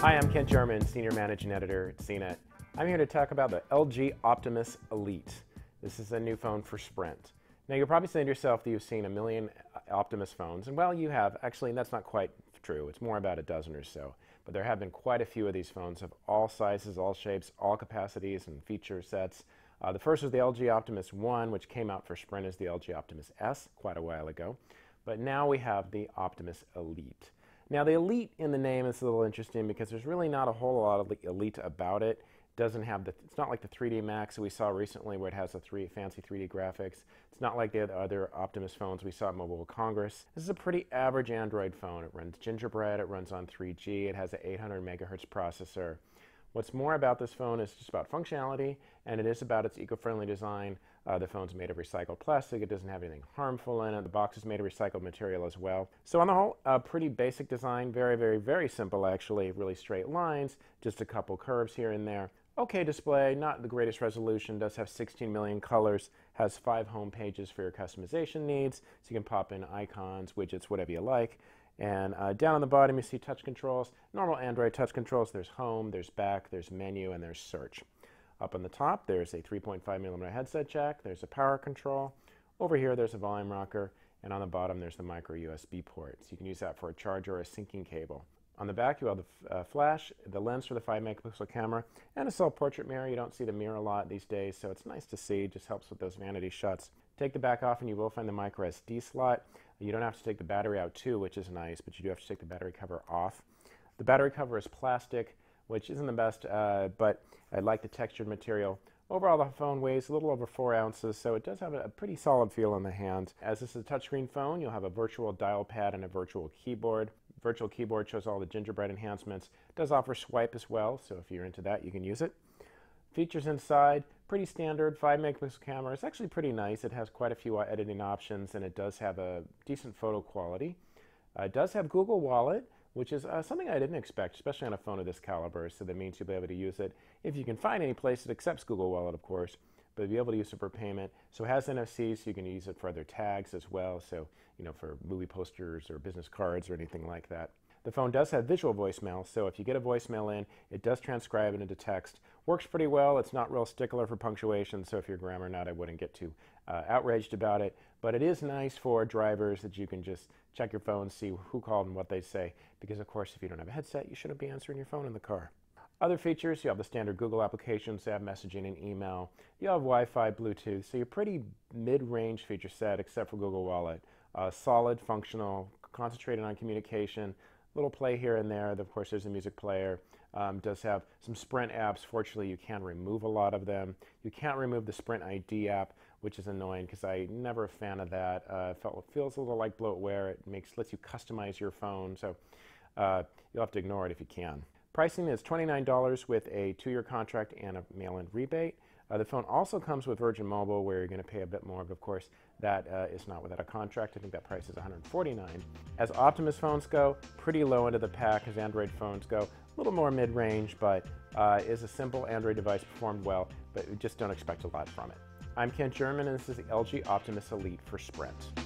Hi, I'm Kent German, Senior Managing Editor at CNET. I'm here to talk about the LG Optimus Elite. This is a new phone for Sprint. Now, you're probably saying to yourself that you've seen a million Optimus phones, and well, you have. Actually, that's not quite true. It's more about a dozen or so. But there have been quite a few of these phones of all sizes, all shapes, all capacities, and feature sets. Uh, the first was the LG Optimus 1, which came out for Sprint as the LG Optimus S quite a while ago. But now we have the Optimus Elite. Now, the Elite in the name is a little interesting because there's really not a whole lot of Elite about it. It Doesn't have the, it's not like the 3D Max that we saw recently where it has the three fancy 3D graphics. It's not like the other Optimus phones we saw at Mobile World Congress. This is a pretty average Android phone. It runs Gingerbread, it runs on 3G, it has an 800 megahertz processor. What's more about this phone is just about functionality, and it is about its eco-friendly design. Uh, the phone's made of recycled plastic. It doesn't have anything harmful in it. The box is made of recycled material as well. So on the whole, a pretty basic design. Very, very, very simple actually. Really straight lines, just a couple curves here and there. Okay display, not the greatest resolution, does have 16 million colors, has five home pages for your customization needs, so you can pop in icons, widgets, whatever you like. And uh, down on the bottom, you see touch controls. Normal Android touch controls. There's home, there's back, there's menu, and there's search. Up on the top, there's a 3.5 millimeter headset jack. There's a power control. Over here, there's a volume rocker. And on the bottom, there's the micro USB port. So you can use that for a charger or a syncing cable. On the back, you have the uh, flash, the lens for the 5 megapixel camera, and a self portrait mirror. You don't see the mirror a lot these days, so it's nice to see. It just helps with those vanity shots. Take the back off, and you will find the micro SD slot. You don't have to take the battery out too, which is nice, but you do have to take the battery cover off. The battery cover is plastic, which isn't the best, uh, but I like the textured material. Overall, the phone weighs a little over four ounces, so it does have a, pretty solid feel in the hand. As this is a touchscreen phone, you'll have a virtual dial pad and a virtual keyboard. Virtual keyboard shows all the gingerbread enhancements. It does offer Swype as well, so if you're into that, you can use it. Features inside, pretty standard, 5 megapixel camera. It's actually pretty nice. It has quite a few uh, editing options, and it does have a decent photo quality. Uh, it does have Google Wallet, which is uh, something I didn't expect, especially on a phone of this caliber. So that means you'll be able to use it if you can find any place that accepts Google Wallet, of course, but you'll be able to use it for payment. So it has NFC, so you can use it for other tags as well. So, you know, for movie posters or business cards or anything like that. The phone does have visual voicemail, so if you get a voicemail in, it does transcribe it into text. Works pretty well. It's not real stickler for punctuation, so if you're grammar nut, I wouldn't get too uh, outraged about it. But it is nice for drivers that you can just check your phone, see who called and what they say, because of course, if you don't have a headset, you shouldn't be answering your phone in the car. Other features, you have the standard Google applications, you have messaging and email, you have Wi-Fi, Bluetooth, so you're pretty mid-range feature set except for Google Wallet. Uh, solid, functional, concentrated on communication, little play here and there. Of course, there's a music player. Um, does have some Sprint apps. Fortunately, you can remove a lot of them. You can't remove the Sprint ID app, which is annoying because I never a fan of that. Uh, felt, feels a little like bloatware. It makes lets you customize your phone, so uh, you'll have to ignore it if you can. Pricing is $29 with a two-year contract and a mail-in rebate. Uh, the phone also comes with Virgin Mobile, where you're going to pay a bit more, but of course, that uh, is not without a contract. I think that price is 149 As Optimus phones go, pretty low into the pack as Android phones go. A little more mid-range, but uh, is a simple Android device, performed well, but just don't expect a lot from it. I'm Kent German, and this is the LG Optimus Elite for Sprint.